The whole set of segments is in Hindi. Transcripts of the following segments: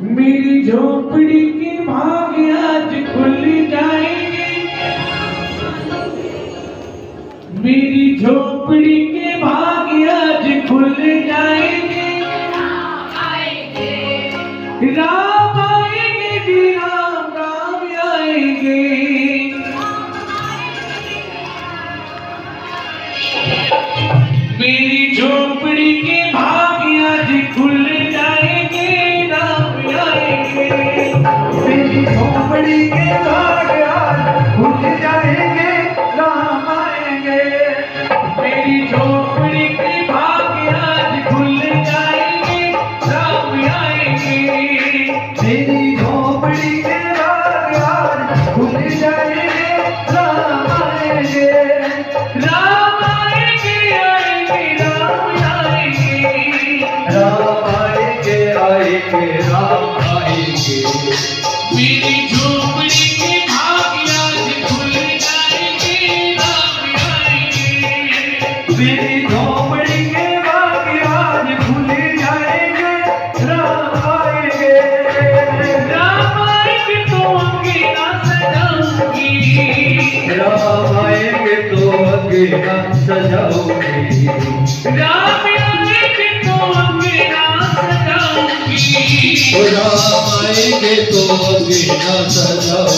मेरी झोपड़ी की भाग आज खुल जाएँगे। मेरी झोपड़ी के भाग आज खुल जाएँगे। राम आएँगे जी, राम राम आएँगे। मेरी झोपड़ी के घड़ी के तो बिना सजा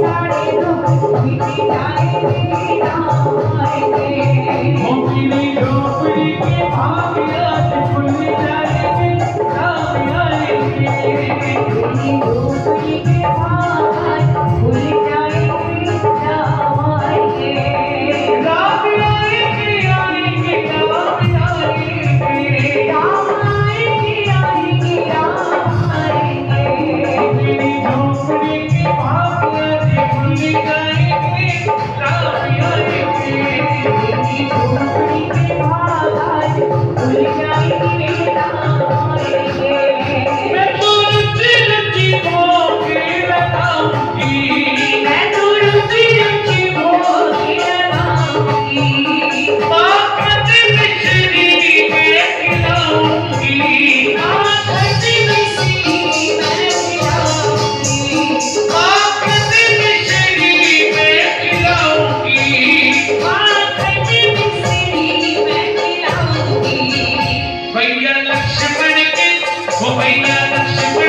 साड़ी दो मिटी जाए मेरी राम Wait,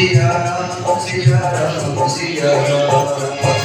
सिया राम सिया राम सिया राम